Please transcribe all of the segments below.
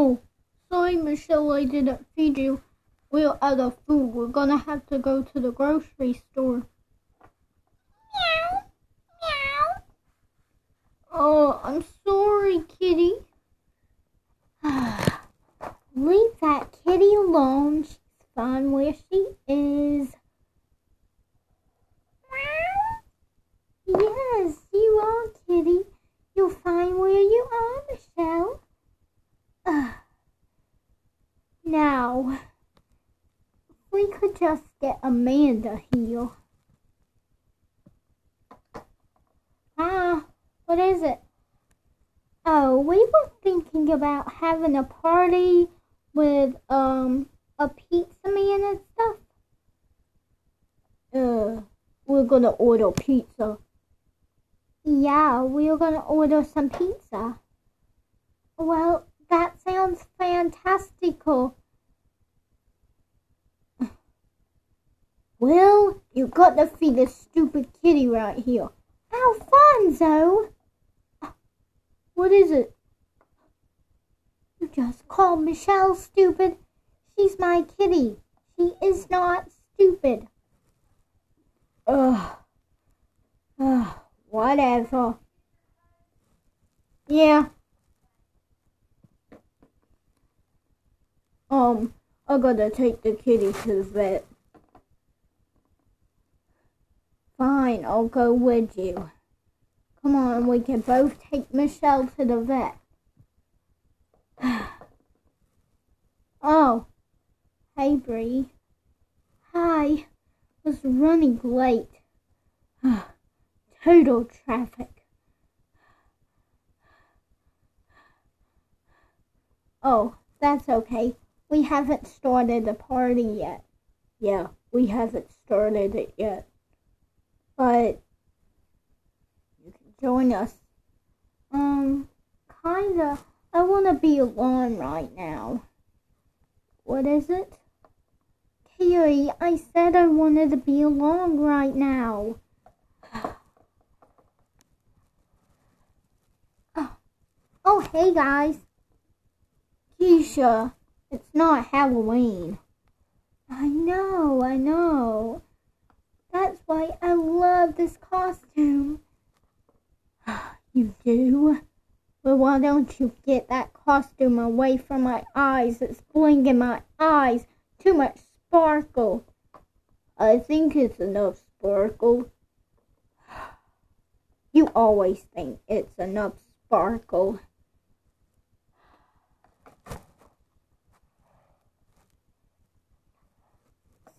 Oh, sorry, Michelle, I didn't feed you. We're out of food. We're gonna have to go to the grocery store. Meow. Meow. Oh, I'm sorry, kitty. Leave that kitty alone. She's fine where she is. Meow. Yes, you are, kitty. You're fine where you are, Michelle. Uh, now, if we could just get Amanda here. Ah, what is it? Oh, we were thinking about having a party with um a pizza man and stuff. Uh, we're gonna order pizza. Yeah, we're gonna order some pizza. Well, that sounds fantastical. Well, you got to feed this stupid kitty right here. Alfonso! What is it? You just called Michelle stupid. She's my kitty. She is not stupid. Ugh. Ugh. Whatever. Yeah. Um, I gotta take the kitty to the vet. Fine, I'll go with you. Come on, we can both take Michelle to the vet. oh, hey Bree. Hi. Was running late. Total traffic. Oh, that's okay. We haven't started the party yet. Yeah, we haven't started it yet. But you can join us. Um, kinda. I wanna be alone right now. What is it? Kiri, I said I wanted to be alone right now. Oh, hey guys. Keisha, it's not Halloween. I know, I know. That's why I love this costume. You do? Well, why don't you get that costume away from my eyes? It's blinking my eyes. Too much sparkle. I think it's enough sparkle. You always think it's enough sparkle.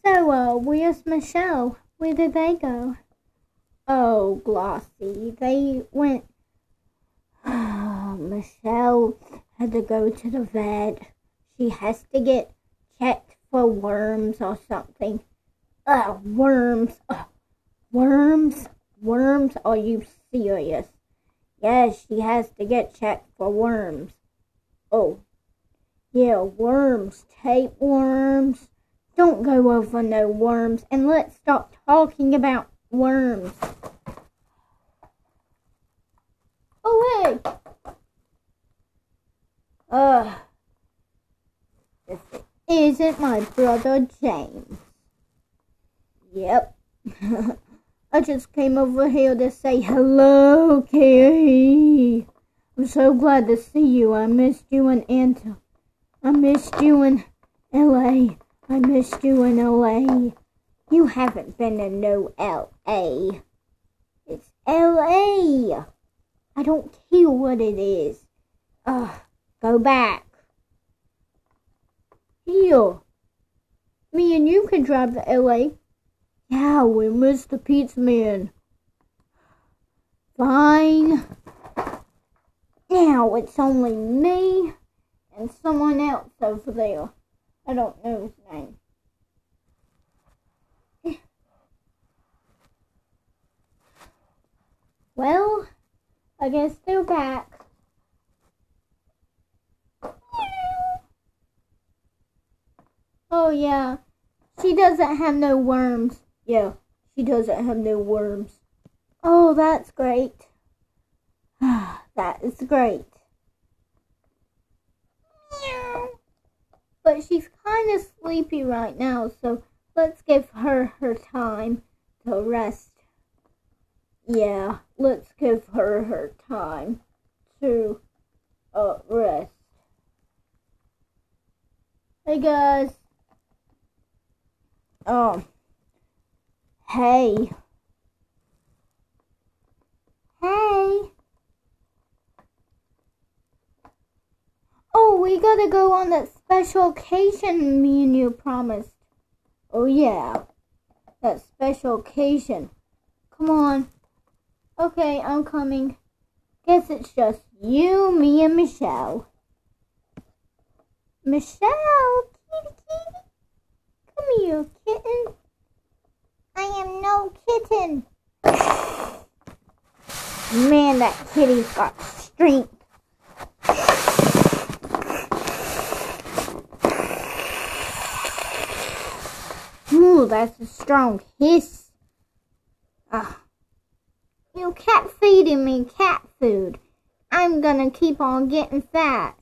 So, uh, where's Michelle? Where did they go? Oh, Glossy, they went. Michelle had to go to the vet. She has to get checked for worms or something. Ugh, worms. Ugh, worms? Worms? Are you serious? Yes, she has to get checked for worms. Oh, yeah, worms. Tapeworms. Don't go over no worms, and let's stop talking about worms. Oh, hey! Ugh. This isn't my brother James. Yep. I just came over here to say hello, Carrie. I'm so glad to see you. I missed you in Anta. I missed you in L.A. I missed you in L.A. You haven't been in no L.A. It's L.A. I don't care what it is. Ugh, go back. Here. Me and you can drive to L.A. Yeah, we missed the pizza man. Fine. Now it's only me and someone else over there. I don't know his name. Well, I guess they're back. Oh yeah, she doesn't have no worms. Yeah, she doesn't have no worms. Oh, that's great. that is great. Meow. but she's kind of sleepy right now, so let's give her her time to rest. Yeah, let's give her her time to uh, rest. Hey guys. Oh. Hey. Hey. Oh, we gotta go on that special occasion me and you promised. Oh yeah. That special occasion. Come on. Okay, I'm coming. Guess it's just you, me, and Michelle. Michelle, kitty kitty. Come here, kitten. I am no kitten. Man, that kitty's got strength. Ooh, that's a strong hiss. Ah. You cat feeding me cat food. I'm gonna keep on getting fat.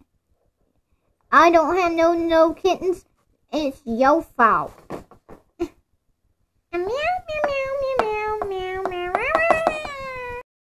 I don't have no no kittens. It's your fault.